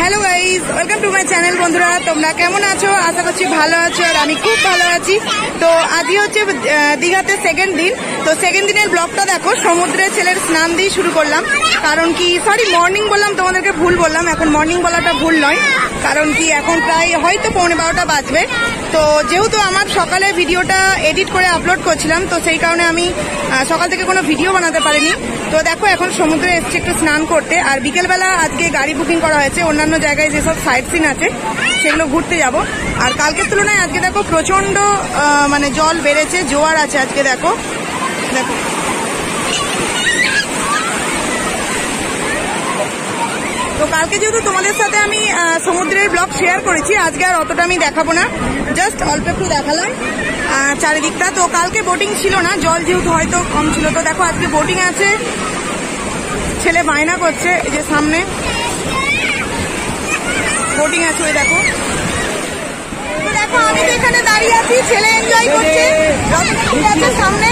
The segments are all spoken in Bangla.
Hello guys welcome to my channel বন্ধুরা। তোমরা কেমন আছো? আশা করছি ভালো আছো, আর আমি খুব ভালো আছি। তো আজই হচ্ছে দীঘাতে সেকেন্ড দিন। তো সেকেন্ড দিনের ব্লগটা দেখো সমুদ্রে ছেলের স্নান দিয়ে শুরু করলাম। কারণ কি সরি মর্নিং বললাম, তোমাদেরকে ভুল বললাম, এখন মর্নিং বলাটা ভুল নয়। কারণ কি, এখন প্রায় হয়তো পৌনে বারোটা বাজবে। তো যেহেতু আমার সকালে ভিডিওটা এডিট করে আপলোড করছিলাম, তো সেই কারণে আমি সকাল থেকে কোনো ভিডিও বানাতে পারিনি। তো দেখো, এখন সমুদ্রে এসছি একটু স্নান করতে। আর বিকেলবেলা আজকে গাড়ি বুকিং করা হয়েছে, অন্যান্য জায়গায় যেসব সাইট সিন আছে, সেগুলো ঘুরতে যাব। আর কালকের তুলনায় আজকে দেখো প্রচণ্ড মানে জল বেড়েছে, জোয়ার আছে আজকে দেখো। দেখো তো কালকে যেহেতু তোমাদের সাথে আমি সমুদ্রের ব্লগ শেয়ার করেছি আজকে আর অতটা আমি দেখাবো না। জাস্ট অল্প একটু দেখালাম। চারিদিকটা তো কালকে বোটিং ছিল না জল যেহেতু হয়তো কম ছিল তো দেখো আজকে বোটিং আছে। ছেলে বায়না করছে এই যে সামনে। বোটিং আছে ওই দেখো। দেখো আমি তো এখানে দাঁড়িয়ে আছি ছেলে এনজয় করছে। সামনে।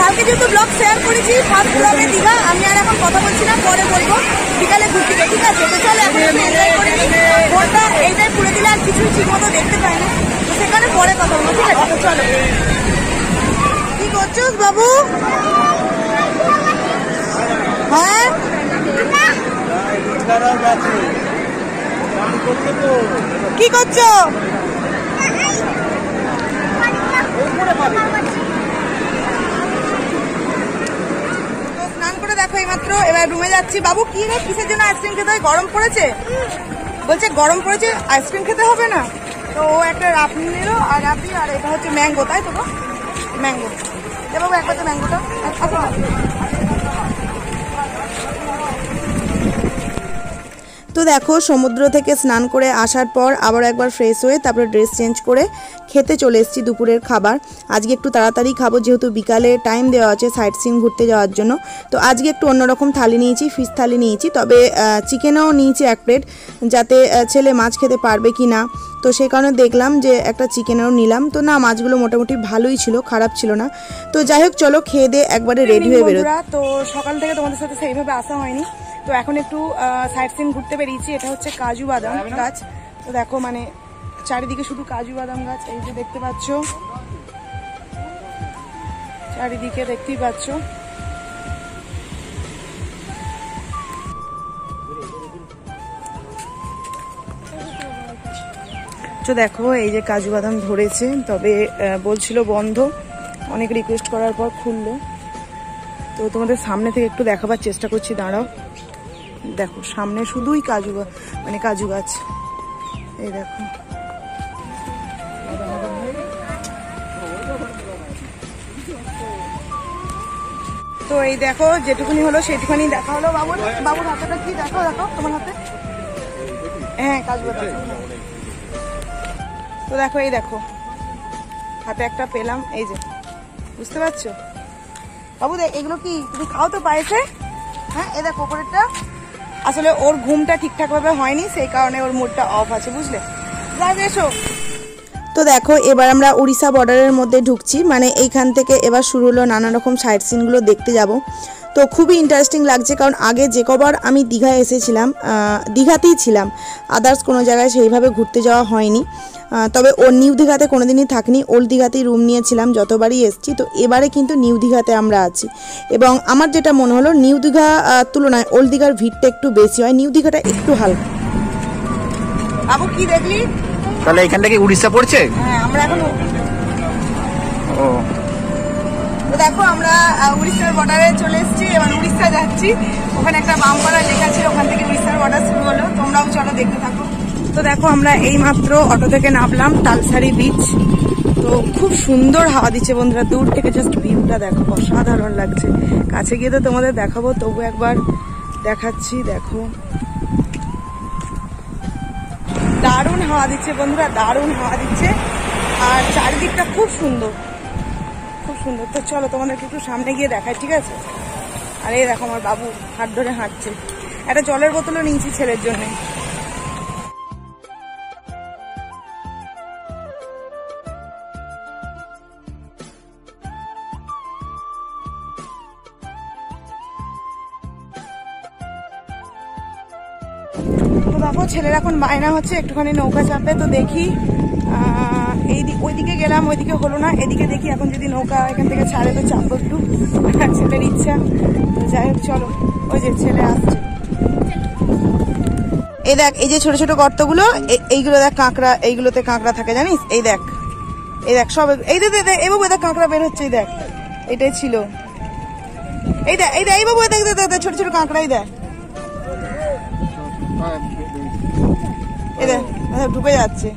কালকে যেহেতু ব্লগ শেয়ার করেছি ফার্স্ট ব্লগে দীঘা। আমি আর এখন কথা বলছি না পরে বলব। বিকালে ঘুরতে যাই, ঠিক আছে? তো চলো এখন আমি এনজয় করে নিই। এইটাই খুলে দিলে আর কিছুই ঠিক মতো দেখতে পাই না। তো সেখানে পরে কথা বলব ঠিক আছে? তো চলো। কি করছোস বাবু? হ্যাঁ? কি করছ তো স্নান করে দেখো এইমাত্র এবার রুমে যাচ্ছি। বাবু, কি রে? কিসের জন্য আইসক্রিম খেতে হয়? গরম পড়েছে? বলছে, গরম পড়েছে আইসক্রিম খেতে হবে না। তো ও একটা রাফ নিল, আর রাফি আর এটা হচ্ছে ম্যাঙ্গো তাই তো ম্যাঙ্গো এ বাবু, একবার তো ম্যাঙ্গোটা তো দেখো সমুদ্র থেকে স্নান করে আসার পর আবার একবার ফ্রেশ হয়ে তারপরে ড্রেস চেঞ্জ করে খেতে চলে এসেছি দুপুরের খাবার। আজকে একটু তাড়াতাড়ি খাব যেহেতু বিকালে টাইম দেওয়া আছে সাইট সিন ঘুরতে যাওয়ার জন্য। তো আজকে একটু অন্যরকম থালি নিয়েছি ফিশ থালি নিয়েছি তবে চিকেনও নিয়েছি এক প্লেট যাতে ছেলে মাছ খেতে পারবে কি না তো সেই কারণে দেখলাম যে একটা চিকেনেরও নিলাম। তো না মাছগুলো মোটামুটি ভালোই ছিল খারাপ ছিল না। তো যাই হোক চলো খেয়ে দিয়ে একবারে রেডি হয়ে বেরো তো সকাল থেকে তোমাদের সাথে সেইভাবে আসা হয়নি। তো এখন একটু সাইড সিন ঘুরতে বেরিয়েছি। এটা হচ্ছে কাজু বাদাম গাছ। তো দেখো মানে চারিদিকে শুধু কাজু বাদাম গাছ এই যে দেখতে পাচ্ছ। চারিদিকে দেখতেই পাচ্ছ। তো দেখো এই যে কাজু বাদাম ধরেছে তবে বলছিল বন্ধ। অনেক রিকোয়েস্ট করার পর খুললো। তো তোমাদের সামনে থেকে একটু দেখাবার চেষ্টা করছি দাঁড়াও। দেখো, সামনে শুধুই কাজু মানে কাজু গাছ। এই দেখো। তো এই দেখো, যেটুকুনি হলো সেটুকুনি দেখা হলো। বাবুর বাবুর হাতেটা কি? দেখো দেখো, তোমার হাতে? হ্যাঁ কাজু তো দেখো, এই দেখো। হাতে একটা পেলাম, এই যে। বুঝতে পারছ? বাবু দেখ এগুলো কি তুমি খাও তো পায়েছে হ্যাঁ এ দেখো ওপরেরটা আসলে ওর ঘুমটা ঠিকঠাক ভাবে হয়নি, সেই কারণে ওর মুডটা অফ আছে, বুঝলে? এসো। তো দেখো, এবার আমরা উড়িষ্যা বর্ডারের মধ্যে ঢুকছি। মানে এইখান থেকে এবার শুরু হলো নানা রকম সাইট সিনগুলো দেখতে যাব। তো খুবই ইন্টারেস্টিং লাগছে কারণ আগে যে কবার আমি দীঘায় এসেছিলাম দীঘাতেই ছিলাম। আদার্স কোনো জায়গায় সেইভাবে ঘুরতে যাওয়া হয়নি। তবে ও নিউ দীঘাতে কোনো দিনই থাকিনি ওল্ড দীঘাতেই রুম নিয়েছিলাম যতবারই এসেছি। তো এবারে কিন্তু নিউ দীঘাতে আমরা আছি। এবং আমার যেটা মনে হলো নিউ দীঘা তুলনায় ওল্ড দীঘার ভিড়টা একটু বেশি হয় নিউ দীঘাটা একটু হালকা। বাবু কি দেখলি? তাহলে এখান থেকে উড়িষ্যা পড়ছে? হ্যাঁ আমরা এখন ও। তো দেখো আমরা উড়িষ্যার বর্ডারে চলে এসেছি, এবার উড়িষ্যা যাচ্ছি। ওখানে একটা বাম করা লেখা ছিল, ওখান থেকে উড়িষ্যার বর্ডার শুরু হলো। তোমরাও চলো দেখতে থাকো। তো দেখো আমরা এই মাত্র অটো থেকে নামলাম, তালসারি বিচ তো খুব সুন্দর হাওয়া দিচ্ছে বন্ধুরা, দূর থেকে জাস্ট ভিউটা দেখো, অসাধারণ লাগছে। কাছে গিয়ে তো তোমাদের দেখাবো, তবু একবার দেখাচ্ছি, দেখো। দারুণ হাওয়া দিচ্ছে বন্ধুরা, দারুণ হাওয়া দিচ্ছে। আর চারিদিকটা খুব সুন্দর। সুন্দর। তো চলো তোমাদেরকে একটু সামনে গিয়ে দেখায় ঠিক আছে? আর এই দেখো আমার বাবু হাত ধরে হাঁটছে। একটা জলের বোতলও নিয়েছি ছেলের জন্য। তো দেখো, ছেলের এখন বায়না হচ্ছে, একটুখানি নৌকা চাপে তো দেখি এই দিক ওইদিকে গেলাম ওইদিকে হলো না। এদিকে দেখি এখন যদি নৌকা এখান থেকে ছাড়ে তো চাপবো একটু। ছেলের ইচ্ছা। তো যাই হোক চলো। ওই যে ছেলে আসছে। এই দেখ এই যে ছোট ছোট গর্তগুলো এইগুলো দেখ কাঁকড়া এইগুলোতে কাঁকড়া থাকে জানিস? এই দেখ। এই দেখ সব এই এই বাবু দেখ কাঁকড়া বের হচ্ছে এই দেখ। এটাই ছিল। এই দেখ এই দেখ এই বাবু দেখ দেখ দেখ, ছোট ছোট কাঁকড়াই দেখ এই দেখ এই দেখ, ঢুকে যাচ্ছে।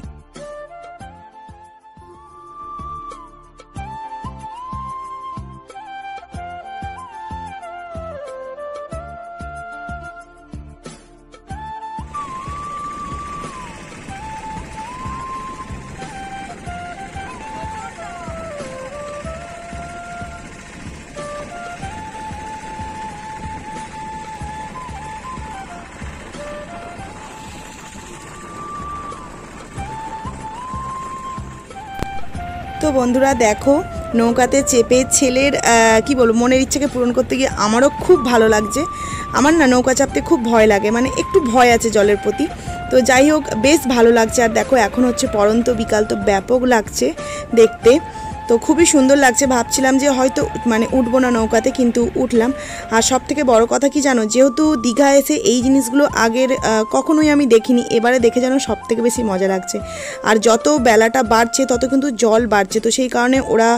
বন্ধুরা দেখো, নৌকাতে চেপে ছেলের কি বলব, মনের ইচ্ছাকে পূরণ করতে গিয়ে আমারও খুব ভালো লাগছে। আমার না নৌকা চাপতে খুব ভয় লাগে মানে একটু ভয় আছে জলের প্রতি। তো যাই হোক, বেশ ভালো লাগছে। আর দেখো, এখন হচ্ছে পরন্ত বিকাল, তো ব্যাপক লাগছে দেখতে। তো খুবই সুন্দর লাগছে। ভাবছিলাম যে হয়তো মানে উঠবো না নৌকাতে, কিন্তু উঠলাম। আর সব থেকে বড় কথা কি জানো, যেহেতু দীঘা এসে এই জিনিসগুলো আগের কখনোই আমি দেখিনি, এবারে দেখে যেন সব থেকে বেশি মজা লাগছে। আর যত বেলাটা বাড়ছে, তত কিন্তু জল বাড়ছে। তো সেই কারণে ওরা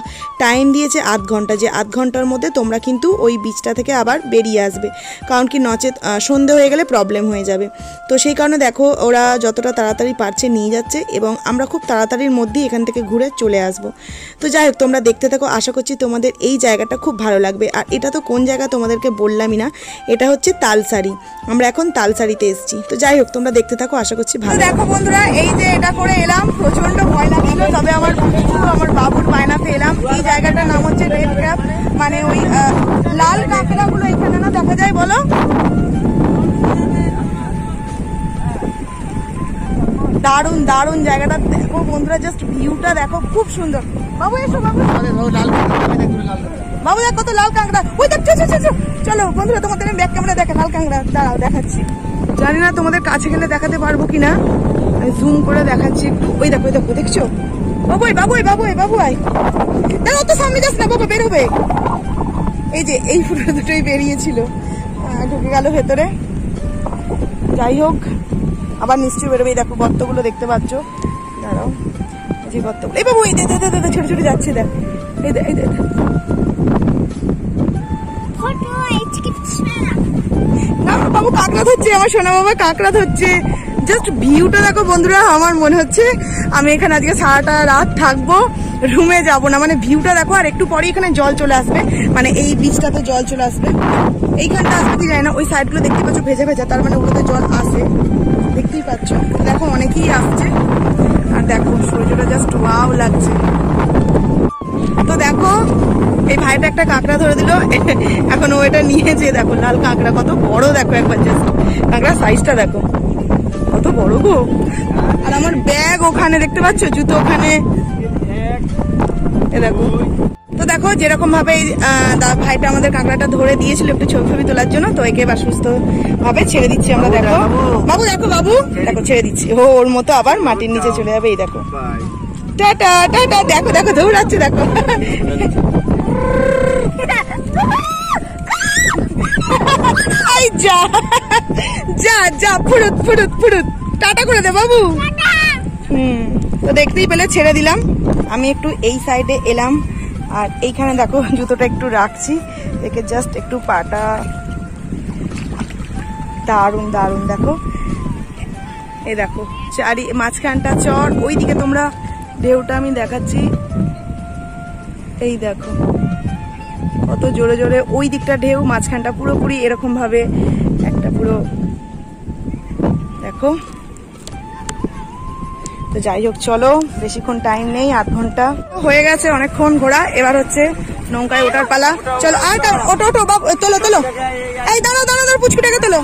টাইম দিয়েছে আধ ঘণ্টা, যে আধ ঘণ্টার মধ্যে তোমরা কিন্তু ওই বিচটা থেকে আবার বেরিয়ে আসবে। কারণ কি নচেত সন্ধে হয়ে গেলে প্রবলেম হয়ে যাবে। তো সেই কারণে দেখো, ওরা যতটা তাড়াতাড়ি পারছে নিয়ে যাচ্ছে এবং আমরা খুব তাড়াতাড়ির মধ্যেই এখান থেকে ঘুরে চলে আসব। তো যাই হোক, তোমরা দেখতে থাকো, আশা করছি তোমাদের এই জায়গাটা খুব ভালো লাগবে। আর এটা তো কোন জায়গা তোমাদেরকে বললামই না, এটা হচ্ছে তালসারি। আমরা এখন তালসারিতে এসেছি। তো যাই হোক, তোমরা দেখতে থাকো, আশা করছি ভালো দেখো বন্ধুরা, এই যে এটা করে এলাম প্রচণ্ড ভয় লাগছিল, তবে আমার আমার বাবুর বায়নাতে এলাম। এই জায়গাটার নাম হচ্ছে রেড ক্র্যাপ মানে ওই লাল কাঁকড়াগুলো এখানে না, দেখা যায় বলো? দারুণ দারুণ জায়গাটা। দেখো বন্ধুরা জাস্ট ভিউটা দেখো, খুব সুন্দর। বাবু এসো বাবু। বাবু দেখ কত লাল কাঁকড়া। ওই দেখ। চলো বন্ধুরা তোমাদের ব্যাক ক্যামেরা দেখে লাল কাঁকড়া। দাঁড়াও দেখাচ্ছি। জানি না তোমাদের কাছে গেলে দেখাতে পারব কিনা। জুম করে দেখাচ্ছি ওই দেখো ওই দেখো দেখছ? বাবু এই, বাবু এই, বাবু এই, বাবু আই সামনে যাস না বাবা বেরোবে এই যে এই ফুটো দুটোই বেরিয়েছিল। ঢুকে গেল ভেতরে। যাই হোক আবার নিশ্চয়ই বেরোবে। এই দেখো গর্তগুলো দেখতে পাচ্ছ। দাঁড়াও। যে গর্তগুলো এই দে দে দে, ছোট ছোট যাচ্ছে দেখ। এই দে এই দে না বাবু কাঁকড়া ধরছে আমার সোনা বাবা কাঁকড়া ধরছে। জাস্ট ভিউটা দেখো বন্ধুরা আমার মনে হচ্ছে আমি এখানে আজকে সারাটা রাত থাকব রুমে যাব না। মানে ভিউটা দেখো আর একটু পরে এখানে জল চলে আসবে। মানে এই বিচটাতে জল চলে আসবে। এইখানটা আসবে কি যায় না ওই সাইডগুলো দেখতে পাচ্ছ ভেজা ভেজা তার মানে ওগুলোতে জল আসে। দেখতেই পাচ্ছ। দেখো অনেকেই আসছে। দেখো সূর্যটা জাস্ট ওয়াও লাগছে। তো দেখো, এই ভাইটা একটা কাঁকড়া ধরে দিল। এখন ও এটা নিয়েছে দেখো, লাল কাঁকড়া, কত বড় দেখো একবার জাস্ট কাঁকড়া সাইজটা দেখো। কত বড় গো। আর আমার ব্যাগ ওখানে, দেখতে পাচ্ছ? জুতো ওখানে। এ দেখো। দেখো যেরকম ভাবে ভাইটা আমাদের কাঁকড়াটা ধরে দিয়েছিল একটু ছবি ছবি তোলার জন্য তো একে এবার সুস্থ ভাবে ছেড়ে দিচ্ছি আমরা দেখো। বাবু। দেখো বাবু। দেখো ছেড়ে দিচ্ছি। ও ওর মতো আবার মাটির নিচে চলে যাবে এই দেখো। টাটা টাটা দেখো দেখো দৌড়াচ্ছে দেখো। আই যা যা যা ফুরুত ফুরুত ফুরুত। টাটা করে দে বাবু। হুম তো দেখতেই পেলে ছেড়ে দিলাম। আমি একটু এই সাইডে এলাম। আর এইখানে দেখো, জুতোটা একটু রাখছি। দেখে জাস্ট একটু পাটা দারুণ দারুণ, দেখো। এই দেখো, চারি, মাঝখানটা চর, ওইদিকে তোমরা ঢেউটা আমি দেখাচ্ছি। এই দেখো, কত জোরে জোরে ওই দিকটা ঢেউ, মাঝখানটা পুরোপুরি এরকম ভাবে একটা পুরো, দেখো। তো যাই হোক, চলো, বেশিক্ষণ টাইম নেই, আধ ঘণ্টা। হয়ে গেছে অনেকক্ষণ ঘোরা, এবার হচ্ছে নৌকায় ওঠার পালা। চলো, আর ওটো ওটো বাবু তোলো তোলো। এই দাঁড়ো দাঁড়ো দাঁড়ো পুচকুটাকে তোলো।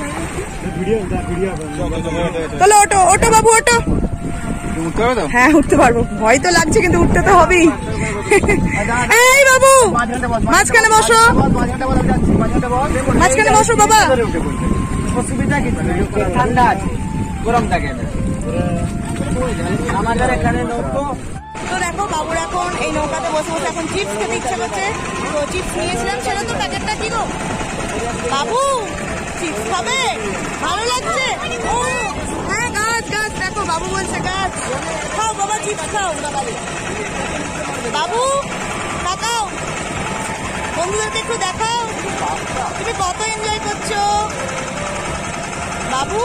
তোলো ওটো ওটো বাবু ওটো হ্যাঁ উঠতে পারব। ভয় তো লাগছে, কিন্তু উঠতে তো হবেই। এই, বাবু, মাঝখানে বসো। মাঝখানে বসো, বাবা। অসুবিধা কি? ঠান্ডা আছে। গরম থাকে আমাদের এখানে নৌকো তো দেখো, বাবুর এখন এই নৌকাতে বসে বসে এখন চিপস খেতে ইচ্ছা করছে। তো চিপস নিয়েছিলাম, সেটা তো প্যাকেটটা কি গো? বাবু চিপস খাবে? ভালো লাগছে? হ্যাঁ গাছ গাছ, দেখো, বাবু বলছে গাছ। খাও বাবা চিপস খাও। বাবু, তাকাও। বন্ধুদেরকে একটু দেখাও। তুমি কত এনজয় করছ? বাবু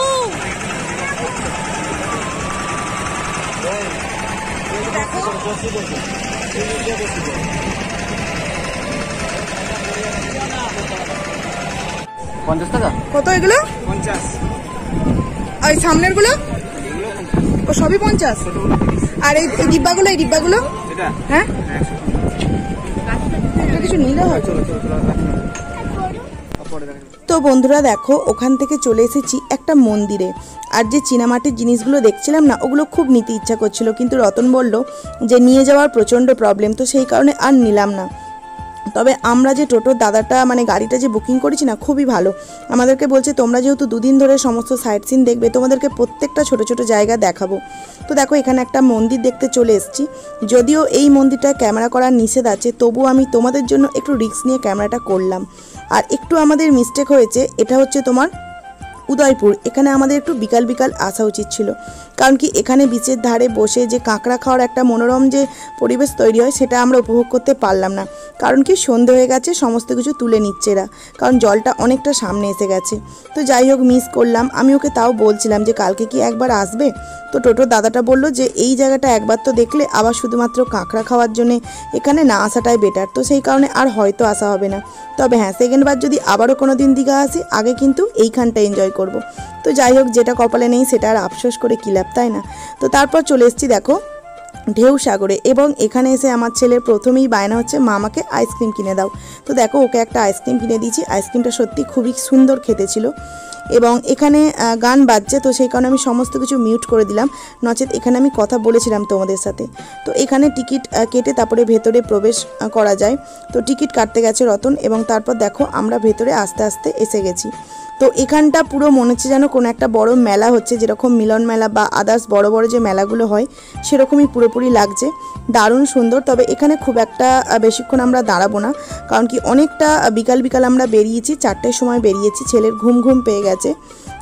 দেখো পঞ্চাশ টাকা? কত এগুলো? পঞ্চাশ। আর সামনেরগুলো ও সবই পঞ্চাশ? আর এই ডিব্বাগুলো এই ডিব্বাগুলো? এটা? হ্যাঁ? কিছু নিলে হয় তো বন্ধুরা দেখো, ওখান থেকে চলে এসেছি একটা মন্দিরে। আর যে চীনামাটির জিনিসগুলো দেখছিলাম না, ওগুলো খুব নিতে ইচ্ছা করছিল। কিন্তু রতন বলল যে, নিয়ে যাওয়ার প্রচণ্ড প্রবলেম তো সেই কারণে আর নিলাম না। তবে আমরা যে টোটোর দাদাটা মানে গাড়িটা যে বুকিং করেছি না, খুবই ভালো। আমাদেরকে বলছে, তোমরা যেহেতু দুদিন ধরে সমস্ত সাইট সিন দেখবে, তোমাদেরকে প্রত্যেকটা ছোট ছোট জায়গা দেখাবো। তো দেখো, এখানে একটা মন্দির দেখতে চলে এসেছি। যদিও এই মন্দিরটা ক্যামেরা করার নিষেধ আছে তবু আমি তোমাদের জন্য একটু রিস্ক নিয়ে ক্যামেরাটা করলাম। আর একটু আমাদের মিস্টেক হয়েছে এটা হচ্ছে তোমার উদয়পুর। এখানে আমাদের একটু বিকাল বিকাল আসা উচিত ছিল। কারণ কি এখানে বিচের ধারে বসে যে কাঁকড়া খাওয়ার একটা মনোরম যে পরিবেশ তৈরি হয়, সেটা আমরা উপভোগ করতে পারলাম না। কারণ কি সন্ধে হয়ে গেছে, সমস্ত কিছু তুলে নিচ্ছে এরা। কারণ জলটা অনেকটা সামনে এসে গেছে। তো যাই হোক মিস করলাম। আমি ওকে তাও বলছিলাম যে, কালকে কি একবার আসবে? তো টোটো দাদাটা বলল যে, এই জায়গাটা একবার তো দেখলে আবার শুধুমাত্র কাঁকড়া খাওয়ার জন্যে এখানে না আসাটাই বেটার তো সেই কারণে আর হয়তো আসা হবে না। তবে হ্যাঁ সেকেন্ডবার যদি আবারও কোনো দিন দীঘা আসি, আগে কিন্তু এইখানটা এনজয় করব। তো যাই হোক, যেটা কপালে নেই সেটা আর আফসোস করে কী লাভ, তাই না? তো তারপর চলে এসেছি দেখো, ঢেউ সাগরে। এবং এখানে এসে আমার ছেলের প্রথমেই বায়না হচ্ছে মামাকে আইসক্রিম কিনে দাও। তো দেখো, ওকে একটা আইসক্রিম কিনে দিয়েছি। আইসক্রিমটা সত্যি খুবই সুন্দর খেতে ছিল। এবং এখানে গান বাজছে, তো সেই কারণে আমি সমস্ত কিছু মিউট করে দিলাম। নচেত এখানে আমি কথা বলেছিলাম তোমাদের সাথে। তো এখানে টিকিট কেটে তারপরে ভেতরে প্রবেশ করা যায়। তো টিকিট কাটতে গেছে রতন। এবং তারপর দেখো, আমরা ভেতরে আস্তে আস্তে এসে গেছি। তো এখানটা পুরো মনে হচ্ছে যেন কোনো একটা বড় মেলা হচ্ছে, যেরকম মিলন মেলা বা আদার্স বড় বড় যে মেলাগুলো হয়, সেরকমই পুরোপুরি লাগছে। দারুণ সুন্দর, তবে এখানে খুব একটা বেশিক্ষণ আমরা দাঁড়াবো না। কারণ কি অনেকটা বিকাল বিকাল আমরা বেরিয়েছি, চারটের সময় বেরিয়েছি, ছেলের ঘুম ঘুম পেয়ে গেছে।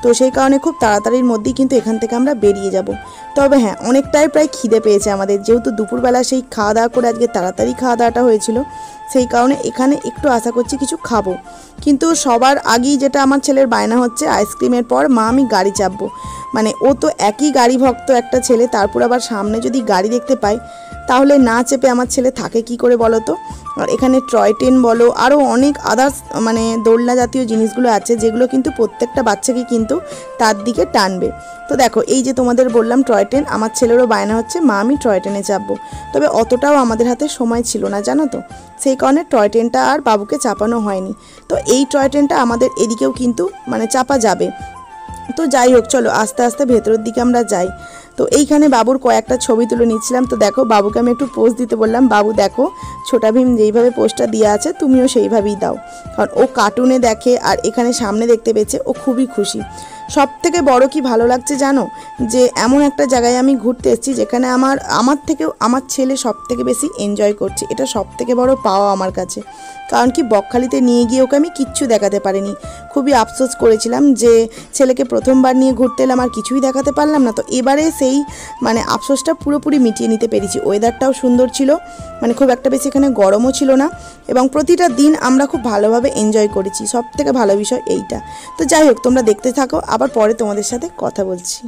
তো সেই কারণে খুব তাড়াতাড়ির মধ্যেই কিন্তু এখান থেকে আমরা বেরিয়ে যাব। তবে হ্যাঁ অনেকটাই প্রায় খিদে পেয়েছে আমাদের। যেহেতু দুপুরবেলা সেই খাওয়া দাওয়া করে আজকে তাড়াতাড়ি খাওয়া দাওয়াটা হয়েছিল, সেই কারণে এখানে একটু আশা করছি কিছু খাব। কিন্তু সবার আগেই যেটা আমার ছেলের বায়না হচ্ছে, আইসক্রিমের পর মা আমি গাড়ি চাপবো। মানে ও তো একই গাড়ি ভক্ত একটা ছেলে, তারপর আবার সামনে যদি গাড়ি দেখতে পায় তাহলে না চেপে আমার ছেলে থাকে কি করে বলো তো? আর এখানে টয় ট্রেন বলো আরও অনেক আদার্স মানে দোলনা জাতীয় জিনিসগুলো আছে, যেগুলো কিন্তু প্রত্যেকটা বাচ্চাকে কিন্তু তার দিকে টানবে। তো দেখো, এই যে তোমাদের বললাম টয় ট্রেন আমার ছেলেরও বায়না হচ্ছে, মা আমি টয় ট্রেনে চাপবো। তবে অতটাও আমাদের হাতে সময় ছিল না, জানো তো? সেই কারণে টয় ট্রেনটা আর বাবুকে চাপানো হয়নি। তো এই টয় ট্রেনটা আমাদের এদিকেও কিন্তু মানে চাপা যাবে। তো যাই হোক, চলো আস্তে আস্তে ভেতরের দিকে আমরা যাই। তো এইখানে বাবুর কয়েকটা ছবি তুলে নিচ্ছিলাম। তো দেখো, বাবুকে আমি একটু পোস্ট দিতে বললাম, বাবু দেখো ছোটা ভীম যেইভাবে পোস্টটা দিয়ে আছে, তুমিও সেইভাবেই দাও। কারণ ও কার্টুনে দেখে আর এখানে সামনে দেখতে পেয়েছে, ও খুবই খুশি। সব থেকে বড় কি ভালো লাগছে জানো? যে এমন একটা জায়গায় আমি ঘুরতে এসেছি যেখানে আমার আমার থেকেও আমার ছেলে সব থেকে বেশি এনজয় করছে। এটা সব থেকে বড় পাওয়া আমার কাছে। কারণ কি, বকখালিতে নিয়ে গিয়ে ওকে আমি কিচ্ছু দেখাতে পারিনি। খুবই আফসোস করেছিলাম যে ছেলেকে প্রথমবার নিয়ে ঘুরতে এলাম আর কিছুই দেখাতে পারলাম না। তো এবারে সেই মানে আফসোসটা পুরোপুরি মিটিয়ে নিতে পেরেছি। ওয়েদারটাও সুন্দর ছিল মানে খুব একটা বেশি এখানে গরমও ছিল না। এবং প্রতিটা দিন আমরা খুব ভালোভাবে এনজয় করেছি। সব থেকে ভালো বিষয় এইটা। তো যাই হোক, তোমরা দেখতে থাকো। আবার পরে তোমাদের সাথে কথা বলছি।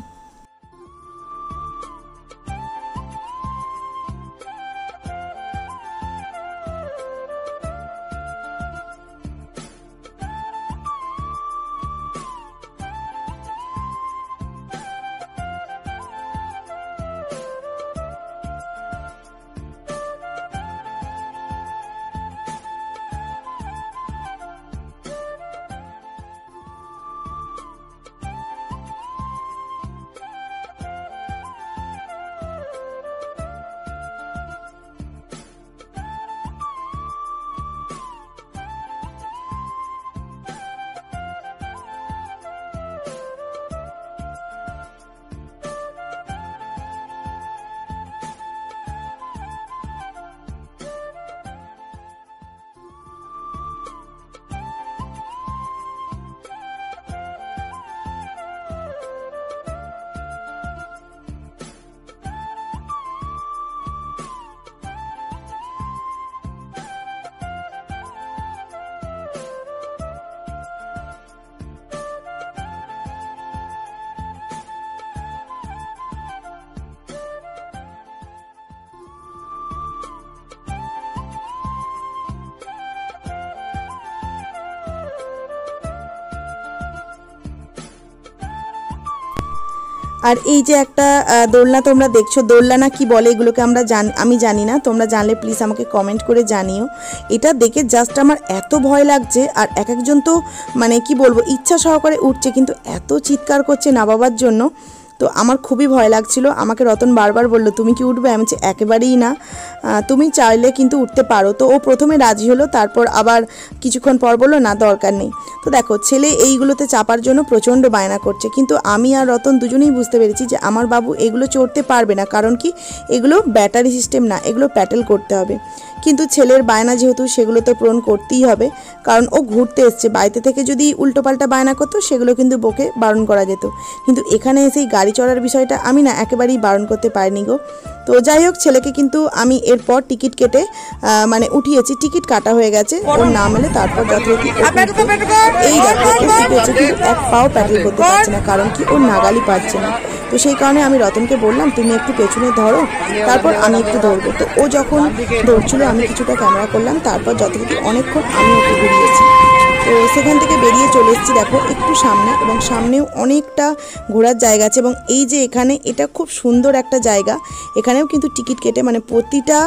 আর এই যে একটা দোলনা তোমরা দেখছ, দোলনা না কি বলে এগুলোকে আমরা জান, আমি জানি না, তোমরা জানলে প্লিজ আমাকে কমেন্ট করে জানিও। এটা দেখে জাস্ট আমার এত ভয় লাগছে, আর এক একজন তো মানে কি বলব, ইচ্ছা সহকারে উঠছে, কিন্তু এত চিৎকার করছে না বাবার জন্য। তো আমার খুবই ভয় লাগছিল। আমাকে রতন বারবার বলল, তুমি কি উঠবে? আমি একেবারেই না। তুমি চাইলে কিন্তু উঠতে পারো। তো ও প্রথমে রাজি হলো, তারপর আবার কিছুক্ষণ পর বলল, না, দরকার নেই। তো দেখো, ছেলে এইগুলোতে চাপার জন্য প্রচণ্ড বায়না করছে। কিন্তু আমি আর রতন দুজনেই বুঝতে পেরেছি যে, আমার বাবু এগুলো চড়তে পারবে না। কারণ কি? এগুলো ব্যাটারি সিস্টেম না, এগুলো প্যাটেল করতে হবে। কিন্তু ছেলের বায়না যেহেতু সেগুলো তো পূরণ করতেই হবে কারণ ও ঘুরতে এসছে। বাড়িতে থেকে যদি উল্টোপাল্টা বায়না করতো সেগুলো কিন্তু বকে বারণ করা যেত। কিন্তু এখানে এসেই গাড়ি চড়ার বিষয়টা আমি না একেবারেই বারণ করতে পারিনি গো। তো যাই হোক ছেলেকে কিন্তু আমি এরপর টিকিট কেটে মানে উঠিয়েছি। টিকিট কাটা হয়ে গেছে। ওর নাম এলে তারপর যথারীতি এই দেখো এক পাও প্যাটেল করতে পারছে না কারণ কি ওর নাগালি পাচ্ছে না। তো সেই কারণে আমি রতনকে বললাম, তুমি একটু পেছনে ধরো, তারপর আমি একটু ধরবো। তো ও যখন ধরছিল, আমি কিছুটা ক্যামেরা করলাম, তারপর যতটুকু অনেকক্ষণ আমি ওকে ঘুরিয়েছি। সেখান থেকে বেরিয়ে চলে এসেছি, দেখো, একটু সামনে এবং সামনেও অনেকটা ঘোরার জায়গা আছে এবং এই যে এখানে এটা খুব সুন্দর একটা জায়গা। এখানেও কিন্তু টিকিট কেটে মানে প্রতিটা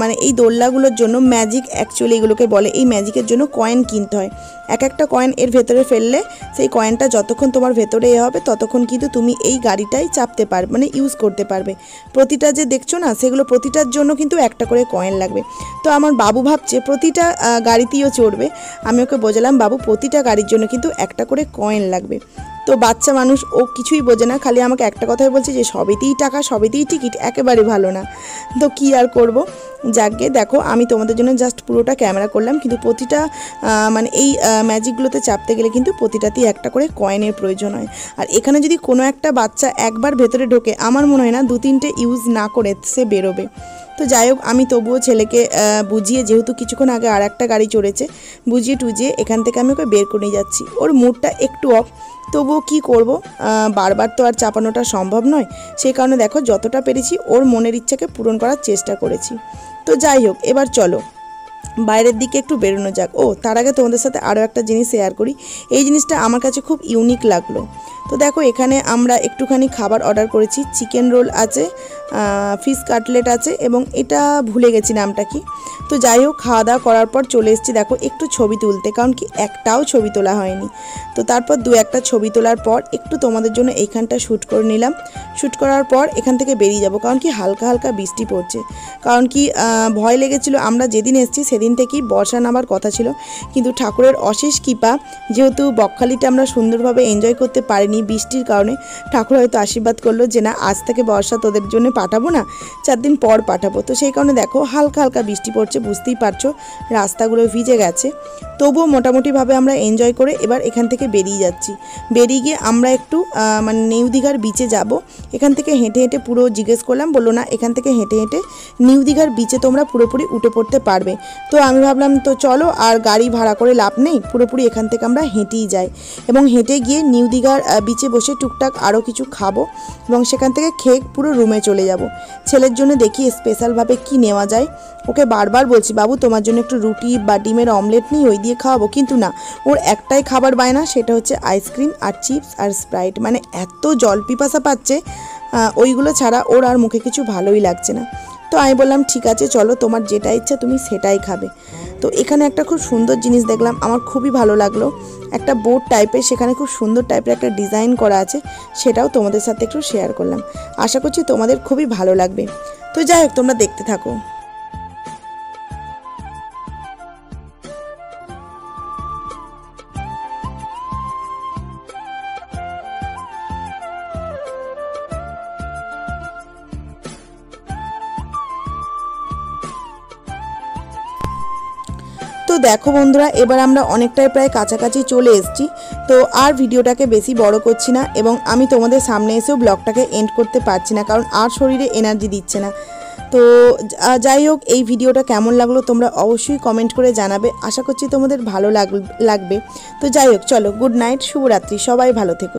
মানে এই দোলনাগুলোর জন্য ম্যাজিক অ্যাকচুয়ালি এগুলোকে বলে, এই ম্যাজিকের জন্য কয়েন কিনতে হয়। এক একটা কয়েন এর ভেতরে ফেললে সেই কয়েনটা যতক্ষণ তোমার ভেতরে এ হবে, ততক্ষণ কিন্তু তুমি এই গাড়িটাই চাপতে পারবে মানে ইউজ করতে পারবে। প্রতিটা যে দেখছ না, সেগুলো প্রতিটার জন্য কিন্তু একটা করে কয়েন লাগবে। তো আমার বাবু ভাবছে প্রতিটা গাড়িতেও চড়বে। আমি ওকে বোঝালাম, বাবু, প্রতিটা গাড়ির জন্য কিন্তু একটা করে কয়েন লাগবে। তো বাচ্চা মানুষ, ও কিছুই বোঝে না, খালি আমাকে একটা কথাই বলছে যে, সবেতেই টাকা, সবেতেই টিকিট একেবারে ভালো না। তো কি আর করব? যাকে দেখো, আমি তোমাদের জন্য জাস্ট পুরোটা ক্যামেরা করলাম, কিন্তু প্রতিটা মানে এই ম্যাজিকগুলোতে চাপতে গেলে কিন্তু প্রতিটাতেই একটা করে কয়েনের প্রয়োজন হয়। আর এখানে যদি কোনো একটা বাচ্চা একবার ভেতরে ঢোকে, আমার মনে হয় না দু তিনটে ইউজ না করে সে বেরোবে। তো যাই হোক, আমি তবুও ছেলেকে বুঝিয়ে যেহেতু কিছুক্ষণ আগে আর একটা গাড়ি চড়েছে, বুঝিয়ে টুজিয়ে এখান থেকে আমি ওকে বের করে যাচ্ছি। ওর মুডটা একটু অফ তবুও কি করব? বারবার তো আর চাপানোটা সম্ভব নয়। সেই কারণে দেখো, যতটা পেরেছি ওর মনের ইচ্ছাকে পূরণ করার চেষ্টা করেছি। তো যাই হোক, এবার চলো। বাইরের দিকে একটু বেরোনো যাক। ও, তার আগে তোমাদের সাথে আরও একটা জিনিস শেয়ার করি। এই জিনিসটা আমার কাছে খুব ইউনিক লাগল। তো দেখো, এখানে আমরা একটুখানি খাবার অর্ডার করেছি। চিকেন রোল আছে ফিশ কাটলেট আছে এবং এটা ভুলে গেছি নামটা কি। তো যাই হোক, খাওয়া দাওয়া করার পর চলে এসেছি, দেখো, একটু ছবি তুলতে, কারণ কি একটাও ছবি তোলা হয়নি। তো তারপর দু একটা ছবি তোলার পর একটু তোমাদের জন্য এইখানটা শ্যুট করে নিলাম। শ্যুট করার পর এখান থেকে বেরিয়ে যাব, কারণ কি হালকা হালকা বৃষ্টি পড়ছে। কারণ কি ভয় লেগেছিল, আমরা যেদিন এসেছি সেদিন থেকেই বর্ষা নামার কথা ছিল। কিন্তু ঠাকুরের অশেষ কৃপা, যেহেতু বকখালিটা আমরা সুন্দরভাবে এনজয় করতে পারিনি বৃষ্টির কারণে, ঠাকুর হয়তো আশীর্বাদ করল যে না, আজ থেকে বর্ষা তোদের জন্য পাঠাবো না, চার দিন পর পাঠাবো। তো সেই কারণে দেখো, হালকা হালকা বৃষ্টি পড়ছে, বুঝতেই পারছ, রাস্তাগুলো ভিজে গেছে। তবুও মোটামুটিভাবে আমরা এনজয় করে এবার এখান থেকে বেরিয়ে যাচ্ছি। বেরিয়ে গিয়ে আমরা একটু মানে নিউ দীঘার বিচে যাব। এখান থেকে হেঁটে হেঁটে পুরো জিজ্ঞেস করলাম, বলল, না, এখান থেকে হেঁটে হেঁটে নিউ দীঘার বিচে তোমরা পুরোপুরি উঠে পড়তে পারবে। তো আমি ভাবলাম, তো চলো, আর গাড়ি ভাড়া করে লাভ নেই, পুরোপুরি এখান থেকে আমরা হেঁটেই যাই। এবং হেঁটে গিয়ে নিউ দীঘার বিচে বসে টুকটাক আরও কিছু খাব এবং সেখান থেকে খেয়ে পুরো রুমে চলে যাব। ছেলের জন্য দেখি স্পেশালভাবে কি নেওয়া যায়। ওকে বারবার বলছি, বাবু, তোমার জন্য একটু রুটি বা ডিমের অমলেট নিই ওই দিয়ে খাওয়াবো। কিন্তু না, ওর একটাই খাবার বায়না সেটা হচ্ছে আইসক্রিম আর চিপস আর স্প্রাইট মানে এত জল পিপাসা পাচ্ছে ওইগুলো ছাড়া ওর আর মুখে কিছু ভালোই লাগছে না। তো আমি বললাম, ঠিক আছে, চলো, তোমার যেটা ইচ্ছা তুমি সেটাই খাবে। তো এখানে একটা খুব সুন্দর জিনিস দেখলাম, আমার খুবই ভালো লাগল। একটা বোর্ড টাইপের সেখানে খুব সুন্দর টাইপের একটা ডিজাইন করা আছে, সেটাও তোমাদের সাথে একটু শেয়ার করলাম। আশা করছি তোমাদের খুবই ভালো লাগবে। তো যাই হোক, তোমরা দেখতে থাকো। দেখো বন্ধুরা, এবার আমরা অনেকটাই প্রায় কাছাকাছি চলে এসেছি। তো আর ভিডিওটাকে বেশি বড় করছি না এবং আমি তোমাদের সামনে এসেও ব্লগটাকে এন্ড করতে পারছি না, কারণ আর শরীরে এনার্জি দিচ্ছে না। তো যাই হোক, এই ভিডিওটা কেমন লাগল তোমরা অবশ্যই কমেন্ট করে জানাবে। আশা করছি তোমাদের ভালো লাগ- লাগবে। তো যাই হোক, চলো গুড নাইট শুভরাত্রি, সবাই ভালো থেকো।